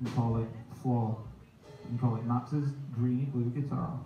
You can call it Fall. You can call it Max's greeny blue guitar.